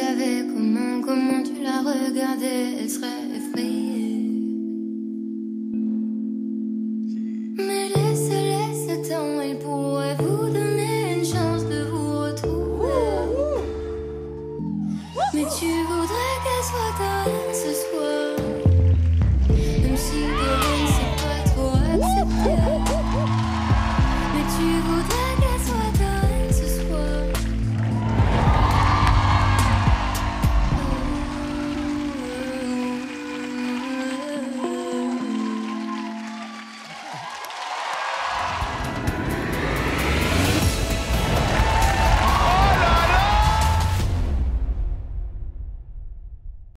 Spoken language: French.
Comment, comment tu la regardais, elle serait effrayée. Mais laissez, laissez temps, elle pourrait vous donner une chance de vous retrouver. Mais tu voudrais qu'elle soit ta